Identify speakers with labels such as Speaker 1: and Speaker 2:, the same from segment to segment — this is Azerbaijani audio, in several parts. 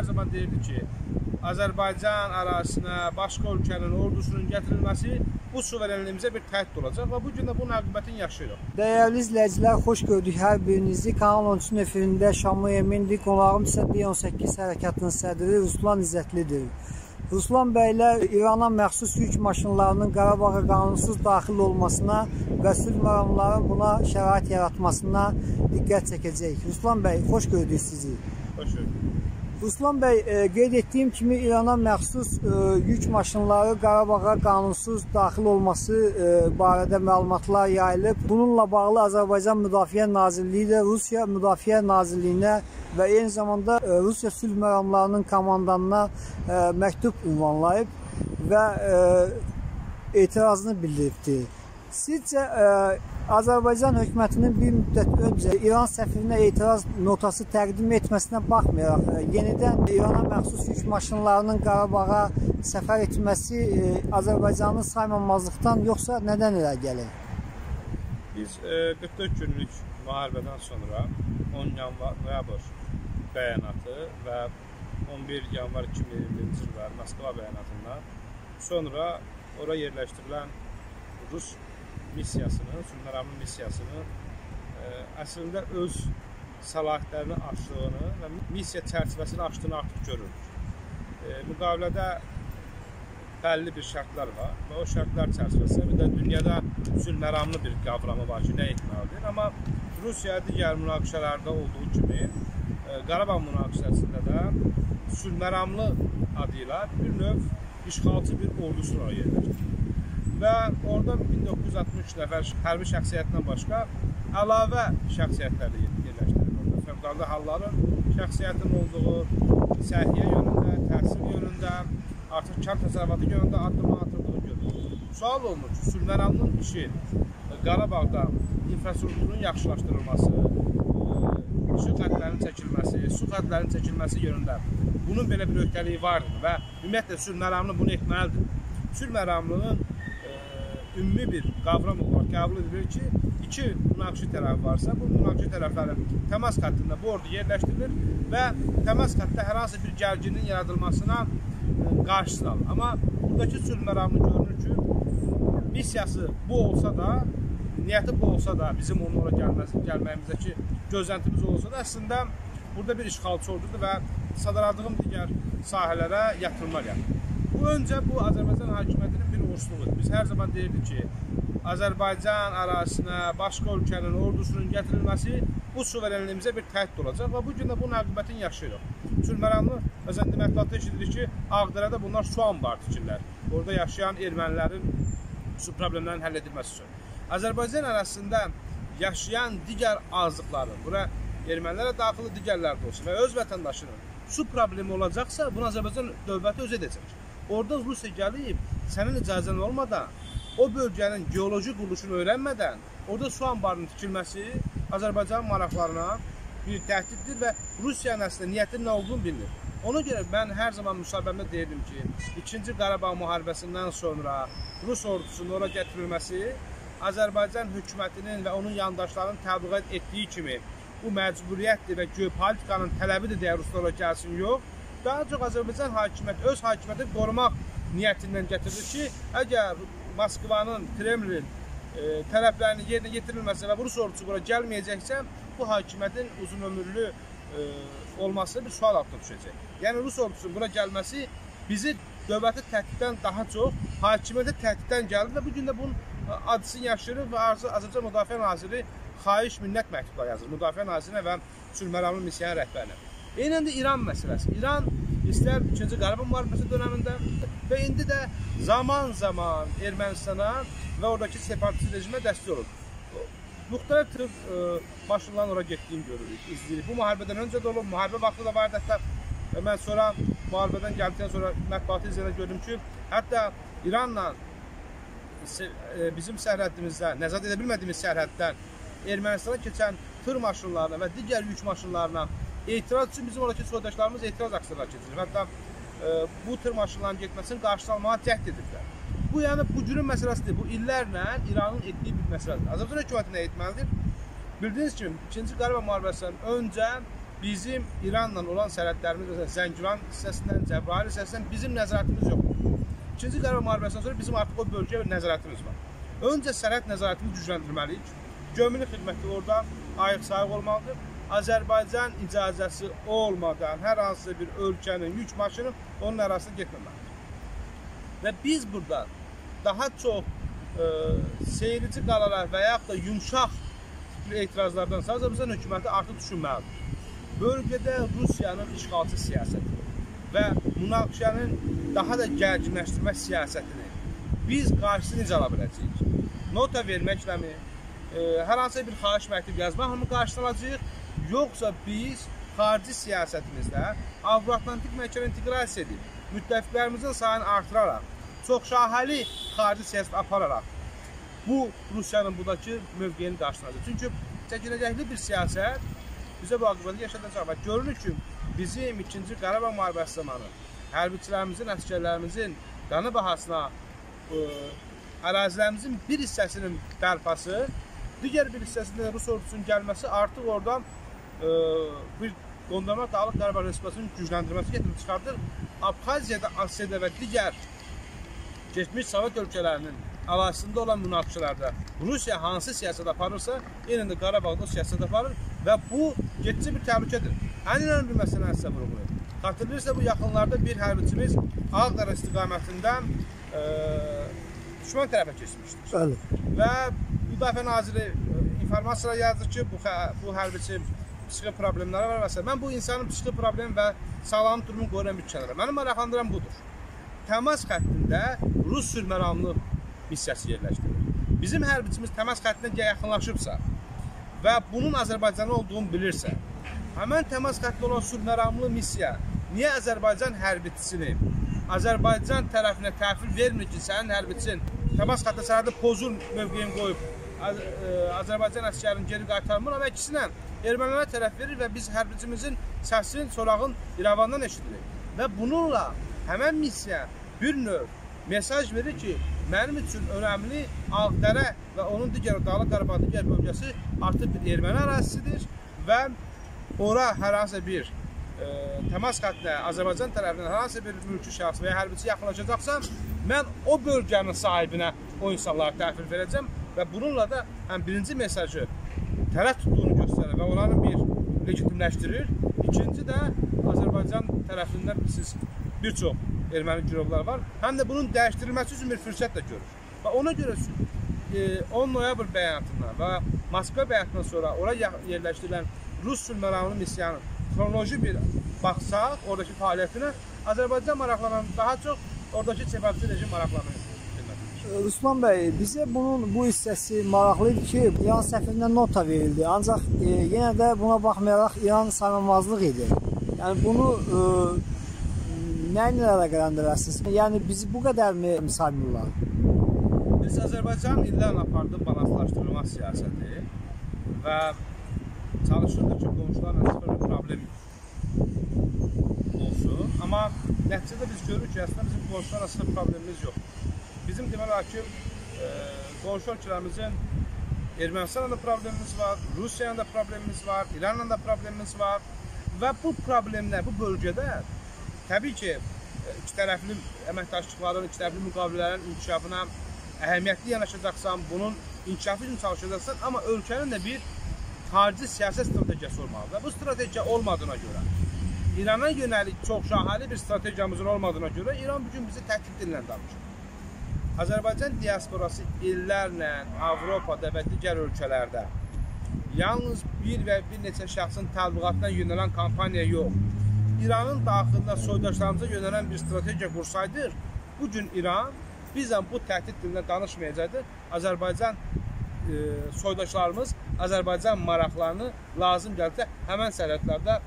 Speaker 1: hər zaman deyirdik ki, Azərbaycan ərazisinə başqa ölkənin ordusunun gətirilməsi bu suverenliyimizə bir təhdid olacaq və bu gün də bunun aqibətini yaşayırıq.
Speaker 2: Dəyərli izləyicilər, xoş gördük hər birinizi. Kanal 13-ün efirində Şamlı Emindir. Qonağım isə B18 hərəkatının sədri Ruslan İzzətlidir. Ruslan bəylə İrana məxsus yük maşınlarının Qarabağa qanunsuz daxil olmasına və sülh məramlarının buna şərait yaratmasına diqqət çəkəcəyik. Ruslan bəy, xoş gördük sizi.
Speaker 1: Xoş gördük.
Speaker 2: Ruslan bəy, e, qeyd etdiyim kimi İrana məxsus e, yük maşınları Qarabağa qanunsuz daxil olması e, barədə məlumatlar yayılıb. Bununla bağlı Azərbaycan Müdafiə Nazirliyi də Rusiya Müdafiə Nazirliyinə və eyni zamanda e, Rusiya sülh məramlarının komandanına e, məktub ünvanlayıb və e, etirazını bildiribdir. Sizcə e, Azərbaycan hökumətinin bir müddət öncə İran səfirinə etiraz notası təqdim etməsinə baxmayaraq, e, yenidən İrana məxsus yük maşınlarının Qarabağa səfər etməsi e, Azərbaycanın saymamazlıqdan yoxsa nədən irəli gəlir?
Speaker 1: Biz ə, 44 günlük müharibədən sonra 10 yanvar noyabr bəyanatı və 11 yanvar 2021-ci illər Moskva bəyanatından sonra ora yerləşdirilən Rus missiyasını, sülhməramlı missiyasını e, əslində öz səlahiyyətlərini aşdığını və missiya çərçivəsini aşdığını artıq görürük. E, müqavilədə bəlli bir şərtlər var və o şərtlər çərçivəsində bir də dünyada sülhməramlı bir qavramı var ki, nə etməlidir. Amma Rusiya digər münaqişələrdə olduğu kimi e, Qarabağ münaqişəsində də sülhməramlı adı ilə bir növ işğalçı bir ordusunu yerləşdirir və orada 1963 nəfər hərbi şəxsiyyətindən başqa əlavə şəxsiyyətlər yerləşdirir. Orada fövqəladə halların şəxsiyyətin olduğu səhiyyə yönündə, təhsil yönündə, artıq kənd təsərrüfatı yönündə addım atıldığı görülür. Sual olunur ki, Sülməramlının işi Qarabağda infrastrukturun yaxşılaşdırılması, su xətlərinin çəkilməsi, su xətlərinin çəkilməsi yönündə bunun belə bir öhdəliyi vardır və ümumiyyətlə Sülməramlı bunu etməlidir. Sülməramlının ümumi bir qavram olaraq qəbul edilir ki, iki münaqişə tərəfi varsa, bu münaqişə tərəflərin təmas xəttində bu ordu yerləşdirilir və təmas xəttdə hər hansı bir gərginin yaradılmasına e, qarşısını alır. Amma buradakı sülh məramı görünür ki, missiyası bu olsa da, niyyəti bu olsa da, bizim onlara gəlməsi, gəlməyimizdəki gözləntimiz olsa da, əslində burada bir işğalçı ordudur və sadaladığım digər sahələrə yatırma gəlir. Bu öncə bu Azərbaycan hakimiyyətinin bir uğursuzluğudur. Biz hər zaman deyirdik ki, Azərbaycan ərazisinə başqa ölkənin ordusunun gətirilməsi bu suverenliyimizə bir təhdid olacaq və bu gün də bunun aqibətini yaşayırıq. Sülməramlı məsələn mətbuatda eşidirik ki, Ağdərədə bunlar su anbar tikirlər. Orada yaşayan ermənilərin su problemlərinin həll edilməsi üçün. Azərbaycan ərazisində yaşayan digər azlıqların, bura ermənilərə daxili digərlər də olsun və öz vətəndaşının su problemi olacaqsa, bunu Azərbaycan dövləti öz edəcək. Orada Rusiya gəlib, sənin icazən olmadan, o bölgənin geoloji quruluşunu öyrənmədən, orada su anbarının tikilməsi Azərbaycanın maraqlarına bir təhdiddir və Rusiyanın əslində niyyətinin nə olduğunu bilinir. Ona görə mən hər zaman müsahibəmdə deyirdim ki, 2-ci Qarabağ müharibəsindən sonra Rus ordusunun ora gətirilməsi Azərbaycan hökumətinin və onun yandaşlarının təbliğat etdiyi kimi bu məcburiyyətdir və geopolitikanın tələbidir deyə Ruslar ora gəlsin, yox daha çox Azərbaycan hakimiyyəti öz hakimiyyətini qorumaq niyyətindən gətirir ki, əgər Moskvanın, Kremlin e, tələblərinin yerinə yetirilməsə və Rus ordusu bura gəlməyəcəksə, bu hakimiyyətin uzun ömürlü e, olması bir sual altına düşəcək. Yəni Rus ordusunun bura gəlməsi bizi dövləti təhdiddən daha çox hakimiyyətə təhdiddən gəlir və bu gün də bunun acısını yaşayırıq və Azərbaycan Müdafiə Naziri xahiş minnət məktublar yazır Müdafiə Nazirinə və Sülhməramlı missiyanın rəhbərinə. Eynən də İran məsələsi. İran istər 2-ci Qarabağ müharibəsi dövründə və indi də zaman-zaman Ermənistana və oradakı separatist rejimə dəstək olur. Müxtəlif tür e, başlıqların ora getdiyini görürük, izləyirik. Bu müharibədən öncə də olub, müharibə vaxtı da var hətta və mən sonra müharibədən gəldikdən sonra mətbuatı izləyəndə gördüm ki, hətta İranla e, bizim sərhəddimizdə, nəzarət edə bilmədiyimiz sərhəddən Ermənistana keçən tır maşınlarına və digər yük maşınlarına etiraz üçün bizim oradakı soydaşlarımız etiraz aksiyaları keçirir. Hətta e, bu tır maşınlarının getməsinin qarşısını almağa cəhd edirlər. Bu yəni bu günün məsələsidir. Bu illərlə İranın etdiyi bir məsələdir. Azərbaycan hökuməti nə etməlidir? Bildiyiniz kimi 2-ci Qarabağ müharibəsindən öncə bizim İranla olan sərhədlərimiz məsələn Zəngilan hissəsindən, Cəbrayıl hissəsindən bizim nəzarətimiz yoxdur. İkinci Qarabağ müharibəsindən sonra bizim artıq o bölgəyə nəzarətimiz var. Öncə sərhəd nəzarətini gücləndirməliyik. Gömülü xidməti orada ayıq-sayıq olmalıdır. Azərbaycan icazəsi olmadan hər hansı bir ölkənin yük maşını onun ərazisinə getməməlidir. Və biz burada daha çox e, seyirci qalalar və yaxud da yumşaq etirazlardan Azərbaycan hökuməti artıq düşünməlidir. Bölgədə Rusiyanın işğalçı siyasəti və münaqişənin daha da gərginləşdirmə siyasətini biz qarşısını necə ala biləcəyik? Nota verməkləmi, e, hər hansı bir xahiş məktubu yazmaqla mı qarşısını alacağıq, yoxsa biz xarici siyasətimizdə Avro-Atlantik mərkəzə inteqrasiya edib, müttəfiqlərimizin sayını artıraraq, çox şahalı xarici siyasət apararaq bu Rusiyanın budakı mövqeyini qarşılayacaq. Çünki çəkinəcəkli bir siyasət bizə bu aqibətdə yaşadacaq və görünür ki, bizim 2-ci Qarabağ müharibəsi zamanı hərbiçilərimizin, əsgərlərimizin qanı bahasına ə, ərazilərimizin bir hissəsinin bərpası, digər bir hissəsində Rus ordusunun gəlməsi artıq oradan bir qondarma Dağlıq Qarabağ Respublikasının gücləndirməsi gətirib çıxardır. Abxaziyada, Asiyada və digər keçmiş Sovet ölkələrinin ərazisində olan münaqişələrdə Rusiya hansı siyasət aparırsa, yenə də Qarabağda siyasət aparır və bu getçi bir təhlükədir. Ən önəmli məsələ sizə vurğulayım. Xatırlayırsa bu yaxınlarda bir hərbiçimiz Ağdərə istiqamətindən e, düşmən tərəfə keçmişdir.
Speaker 2: Bəli.
Speaker 1: Və Müdafiə Naziri informasiya yazır ki, bu bu hərbiçi psixi problemləri var və s. Mən bu insanın psixi problem və sağlam durumunu qoruyan bir kənara. Mənim maraqlandıran budur. Təmas xəttində Rus sülhməramlı missiyası yerləşdirilir. Bizim hərbiçimiz təmas xəttinə yaxınlaşıbsa və bunun Azərbaycanlı olduğunu bilirsə, həmən təmas xəttində olan sülhməramlı missiya niyə Azərbaycan hərbiçisini Azərbaycan tərəfinə təhvil vermir ki, sənin hərbiçin təmas xəttində sərhədə pozur mövqeyini qoyub Azərbaycan əsgərini geri qaytarmır, amma əksinə ermənilərə tərəf verir və biz hərbicimizin səsinin, sorağın İrəvandan eşidilir. Və bununla həmən missiya bir növ mesaj verir ki, mənim üçün önəmli Ağdərə və onun digər Dağlıq Qarabağ digər bölgəsi artıq bir erməni ərazisidir və ora hər hansı bir e, təmas xəttinə Azərbaycan tərəfindən hər hansı bir mülki şəxs və ya hərbiçi yaxınlaşacaqsa, mən o bölgənin sahibinə o insanları təhvil verəcəm və bununla da həm birinci mesajı tərəf tutduğunu göstərir və onların bir legitimləşdirir. İkinci də Azərbaycan tərəfindən siz bir çox erməni girovlar var. Həm də bunun dəyişdirilməsi üçün bir fürsət də görür. Və ona görə e, 10 noyabr bəyanatından və Moskva bəyanatından sonra ora yerləşdirilən Rus sülhməramlı missiyanın xronoloji bir baxsaq, oradakı fəaliyyətinə Azərbaycan maraqlanan daha çox oradakı separatist rejim maraqlanır.
Speaker 2: Ruslan bəy, bizə bunun bu hissəsi maraqlı idi ki, İran səfirindən nota verildi. Ancaq e, yenə də buna baxmayaraq İran sayılmazlıq idi. Yəni bunu e, nə ilə əlaqələndirirsiniz? Yəni bizi bu qədərmi saymırlar?
Speaker 1: Biz Azərbaycan illərlə apardıq balanslaşdırılma siyasəti və çalışırdı ki, qonşularla sıfır problem olsun. Amma nəticədə biz görürük ki, əslində bizim qonşularla sıfır problemimiz yoxdur. Bizim demək olar ki, e, qonşu ölkələrimizin Ermənistanla da problemimiz var, Rusiyanla da problemimiz var, İranla da problemimiz var və bu problemlər bu bölgədə Təbii ki, iki tərəfli əməkdaşlıqların, iki tərəfli müqavilələrin inkişafına əhəmiyyətli yanaşacaqsan, bunun inkişafı üçün çalışacaqsan, amma ölkənin də bir xarici siyasət strategiyası olmalıdır. Bu strategiya olmadığına görə, İrana yönəlik çox şahali bir strategiyamızın olmadığına görə İran bugün bizi təhdid dillə danışır. Azərbaycan diasporası illərlə Avropada və digər ölkələrdə yalnız bir və bir neçə şəxsin təbliğatına yönələn kampaniya yox, İranın daxilində soydaşlarımıza yönələn bir strategiya qursaydıq, bu gün İran bizlə bu təhdid dilində danışmayacaqdı. Azərbaycan e, soydaşlarımız Azərbaycan maraqlarını lazım gəlsə həmən sərhədlərdə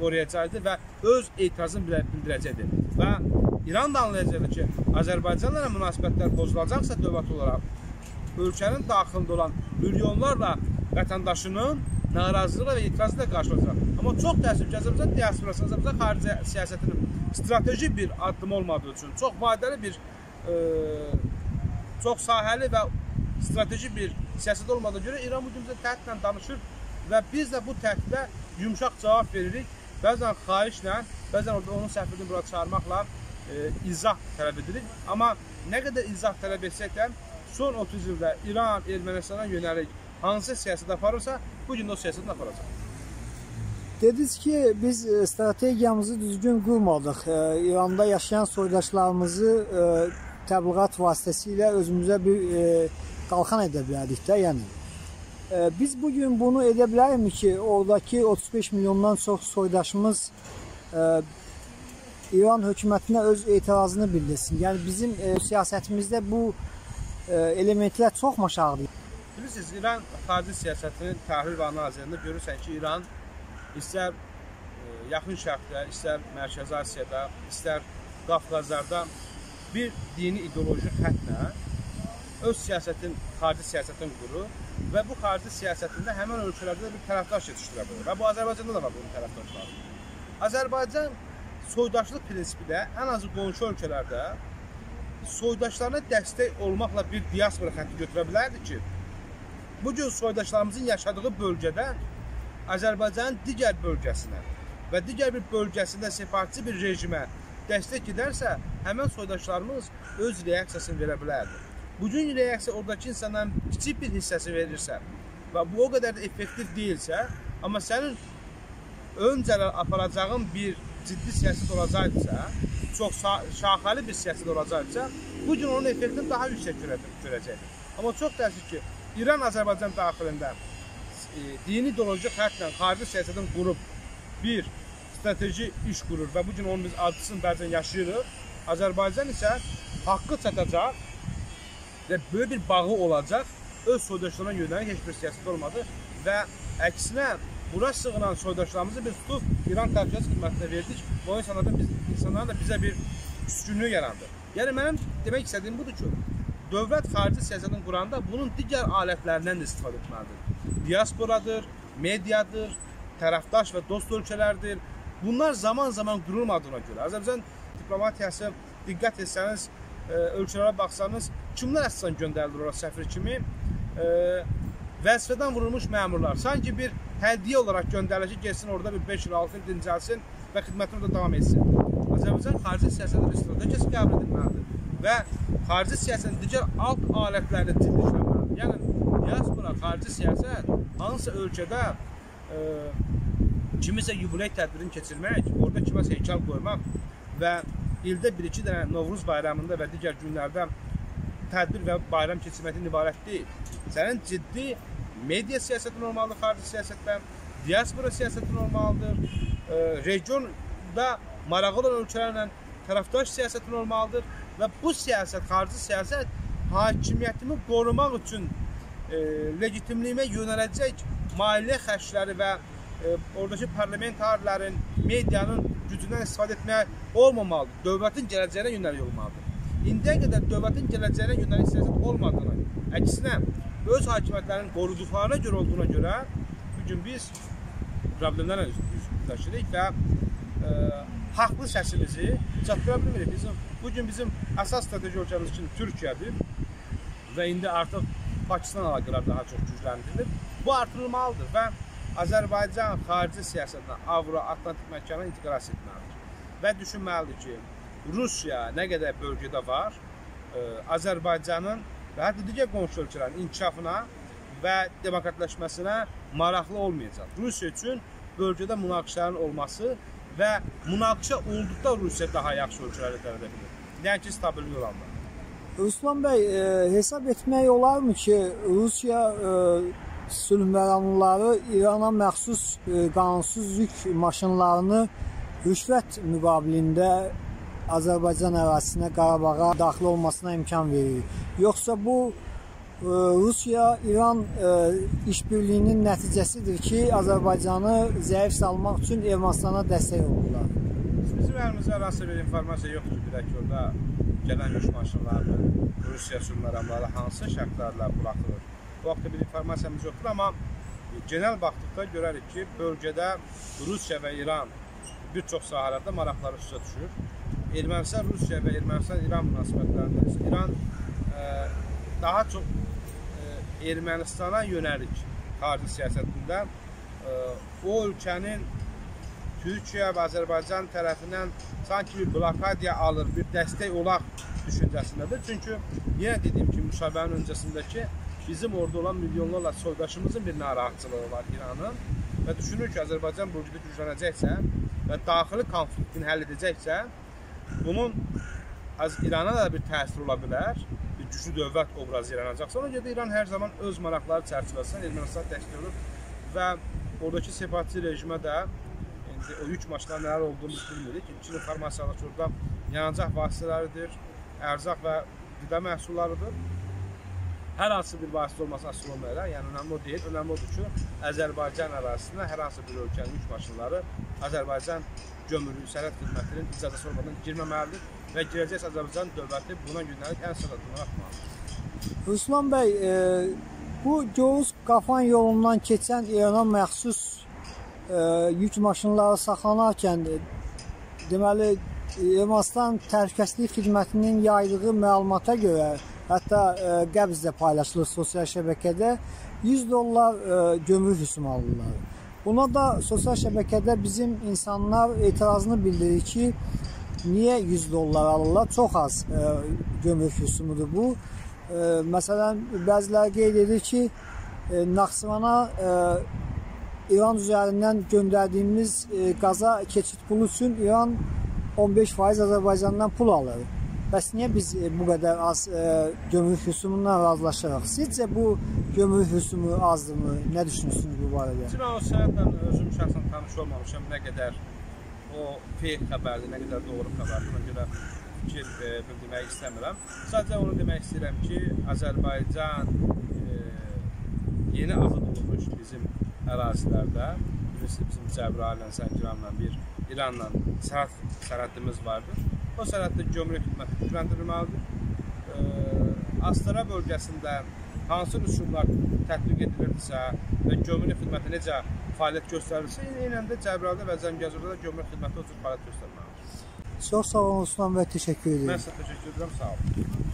Speaker 1: qoruyacaqdı və öz etirazını bildirəcəkdi. Və İran da anlayacaqdı ki, Azərbaycanla münasibətlər pozulacaqsa dövlət olaraq ölkənin daxilində olan milyonlarla vətəndaşının narazılığı və etirazı da qarşılayacaq. Amma çox təəssüf ki, Azərbaycan diasporası, Azərbaycan xarici siyasətinin strateji bir addım olmadığı üçün, çox vadəli bir, e, çox sahəli və strateji bir siyasət olmadığı görə İran bu gün bizə təhdidlə danışır və biz də bu təhdidə yumşaq cavab veririk. Bəzən xahişlə, bəzən orada onun səfirini bura çağırmaqla e, izah tələb edirik. Amma nə qədər izah tələb etsək də son 30 ildə İran Ermənistana yönəlik hansı siyasət aparırsa, bu gün o siyasətini aparacaq.
Speaker 2: Dediniz ki, biz e, strategiyamızı düzgün qurmadıq. E, İranda yaşayan soydaşlarımızı e, təbliğat vasitəsilə özümüzə bir qalxan edə bilərdik də, yəni. Biz bu gün bunu edə bilərmi ki, oradakı 35 milyondan çox soydaşımız İran hökumətinə öz etirazını bildirsin. Yəni bizim siyasətimizdə bu elementlər çox aşağıdır.
Speaker 1: Bilirsiniz, İran xarici siyasətinin təhlil və analizində görürsən ki, İran istər e, yaxın şərqdə, istər Mərkəzi Asiyada, istər Qafqazlarda bir dini ideoloji xəttlə öz siyasətin, xarici siyasətin qurur və bu xarici siyasətində həmin ölkələrdə bir tərəfdaş yetişdirə bilir. Və bu Azərbaycanda da var bunun tərəfdaşları. Azərbaycan soydaşlıq prinsipi də ən azı qonşu ölkələrdə soydaşlarına dəstək olmaqla bir diaspora xətti götürə bilərdi ki, bu gün soydaşlarımızın yaşadığı bölgədə Azərbaycanın digər bölgəsinə və digər bir bölgəsində separatçı bir rejimə dəstək edərsə, həmin soydaşlarımız öz reaksiyasını verə bilərdi. Bugün reaksiya oradakı insanların kiçik bir hissəsi verirsə və bu o qədər də effektiv deyilsə, amma sənin öncələr aparacağın bir ciddi siyasət olacaqsa, çox şaxəli bir siyasət olacaqsa, bu gün onun effektini daha yüksək görəcək. Amma çox təəssüf ki, İran Azərbaycan daxilində e, dini ideoloji xəttlə xarici siyasətin qurub bir strateji iş qurur və bu gün onun biz acısını bəzən yaşayırıq. Azərbaycan isə haqqı çatacaq və böyük bir bağı olacaq. Öz soydaşlarına yönəlik heç bir siyasət olmadı və əksinə bura sığınan soydaşlarımızı biz tutub İran təhlükəsizlik xidmətinə verdik. Bu insanlardan biz insanların da bizə bir üstünlüyü yarandı. Yəni mənim demək istədiyim budur ki, dövlət xarici siyasətini quranda bunun digər alətlərindən də istifadə etməlidir. Diasporadır, mediadır, tərəfdaş və dost ölkələrdir. Bunlar zaman-zaman qurulmadığına görə Azərbaycan diplomatiyası diqqət etsəniz, e, ölkələrə baxsanız, kimlər əsasən göndərilir ora səfir kimi? E, vəzifədən vurulmuş məmurlar. Sanki bir hədiyyə olaraq göndərilir ki, getsin orada bir 5 il, 6 il dincəlsin və xidmətini orada davam etsin. Azərbaycan xarici siyasətin strategiyası qəbul edilməlidir və xarici siyasətin digər alt alətlərini ciddi işləməlidir. Yəni, diaspora, xarici siyasət hansısa ölkədə e, kimisə yubiley tədbirini keçirmək, orada kiməsə heykəl qoymaq və ildə bir-iki dənə Novruz bayramında və digər günlərdə tədbir və bayram keçirməkdən ibarət deyil. Sənin ciddi media siyasətin olmalıdır xarici siyasətdə, diaspora siyasətin olmalıdır, e, regionda marağı olan ölkələrlə tərəfdaş siyasətin olmalıdır və bu siyasət, xarici siyasət hakimiyyətimi qorumaq üçün e, legitimliyimə yönələcək maliyyə xərcləri və e, oradakı parlamentarlərin, medianın gücündən istifadə etməyə olmamalıdır. Dövlətin gələcəyinə yönəlik olmalıdır. İndiyə qədər dövlətin gələcəyinə yönəlik siyasət olmadığını, əksinə öz hakimiyyətlərinin qoruduqlarına görə olduğuna görə bu gün biz problemlərlə üzləşirik və e, haqlı səsimizi çatdıra bilmirik. Bizim Bu gün bizim əsas strateji ölkəmiz kimi Türkiyədir və indi artıq Pakistan əlaqələri daha çox gücləndirilir. Bu artırılmalıdır və Azərbaycan xarici siyasətinə Avro-Atlantik məkanına inteqrasiya etməlidir. Və düşünməlidir ki, Rusiya nə qədər bölgədə var, ə, Azərbaycanın və hətta digər qonşu ölkələrin inkişafına və demokratlaşmasına maraqlı olmayacaq. Rusiya üçün bölgədə münaqişələrin olması və münaqişə olduqda Rusiya daha yaxşı ölkələrə tərəf edə bilər. Nəinki stabil olanda.
Speaker 2: Ruslan bəy, e, hesab etmək olarmı ki, Rusiya e, sülh məramlıları İrana məxsus e, qanunsuz yük maşınlarını rüşvət müqabilində Azərbaycan ərazisinə, Qarabağa daxil olmasına imkan verir. Yoxsa bu Rusiya-İran işbirliyinin nəticəsidir ki, Azərbaycanı zəif salmaq üçün Ermənistana dəstək olurlar.
Speaker 1: Bizim əlimizdə hansısa bir informasiya yoxdur ki, ki, orada gələn yük maşınlarının Rusiya sülhməramları hansı şərtlərlə buraxılır. Bu haqda bir informasiyamız yoxdur, amma genel baxdıqda görərik ki, bölgədə Rusiya və İran bir çox sahələrdə maraqları üstə düşür. Ermənistan, Rusiya və Ermənistan-İran münasibətlərində İran ə, daha çox Ermənistana yönəlik xarici siyasətində e, o ölkənin Türkiyə və Azərbaycan tərəfindən sanki bir blokadiya alır, bir dəstək olaq düşüncəsindədir. Çünki yenə dediyim kimi müsahibənin öncəsindəki bizim orada olan milyonlarla soydaşımızın bir narahatçılığı var İranın və düşünür ki, Azərbaycan bölgədə güclənəcəksə və daxili konfliktini həll edəcəksə, bunun İrana da bir təsir ola bilər, bir güclü dövlət obrazı yaranacaqsa, ona görə İran hər zaman öz maraqları çərçivəsində Ermənistan dəstək olur və oradakı separatçı rejimə də indi o yük maşınlarının nələr olduğunu biz bilmirik. İlkin informasiyalar orada yanacaq vasitələridir, ərzaq və qida məhsullarıdır. Hər hansı bir vasitə olması asılı olmayaraq, yəni önəmli o deyil. Önəmli odur ki, Azərbaycan ərazisinə hər hansı bir ölkənin yük maşınları Azərbaycan gömrük sərhəd xidmətinin icazəsi olmadan girməməlidir və girəcək Azərbaycan dövləti buna yönəlik ən sıx addımlar atmalıdır.
Speaker 2: Ruslan bəy, e, bu Göğüz Qafan yolundan keçən İrana məxsus e, yük maşınları saxlanarkən deməli Ermənistan Təhlükəsizlik Xidmətinin yaydığı məlumata görə hətta e, qəbzdə paylaşılır sosial şəbəkədə 100 dollar e, gömrük rüsumu alırlar. Buna da sosial şəbəkədə bizim insanlar etirazını bildirir ki, niyə 100 dollar alırlar? Çox az e, gömrük rüsumudur bu. E, məsələn, bəziləri qeyd edir ki, e, Naxçıvana e, İran üzərindən göndərdiyimiz e, qaza keçid pulu üçün İran 15% Azərbaycandan pul alır. Bəs niyə biz e, bu qədər az e, gömrük rüsumundan razılaşırıq? Sizcə bu gömrük rüsumu azdırmı? Nə düşünürsünüz bu barədə?
Speaker 1: Mən o sənədlə özüm şəxsən tanış olmamışam. Nə qədər o feyk xəbərdir, nə qədər doğru xəbərdir. Ona görə fikir e, bildirmək istəmirəm. Sadəcə onu demək istəyirəm ki, Azərbaycan e, yeni azad olunmuş bizim ərazilərdə bilirsiniz bizim Cəbrayıllə, Zəngilanla bir İranla sərhəd sərhədimiz vardır. O sərhəddə gömrük xidməti gücləndirilməlidir. Astara bölgəsində hansı rüsumlar tətbiq edilirdisə və gömrük xidməti necə fəaliyyət göstərilirsə, eynən də Cəbrayılda və Zəngəzurda da gömrük xidməti o cür fəaliyyət göstərməlidir.
Speaker 2: Çox sağ olun Osman bəy, təşəkkür edirəm.
Speaker 1: Mən sizə təşəkkür edirəm, sağ olun.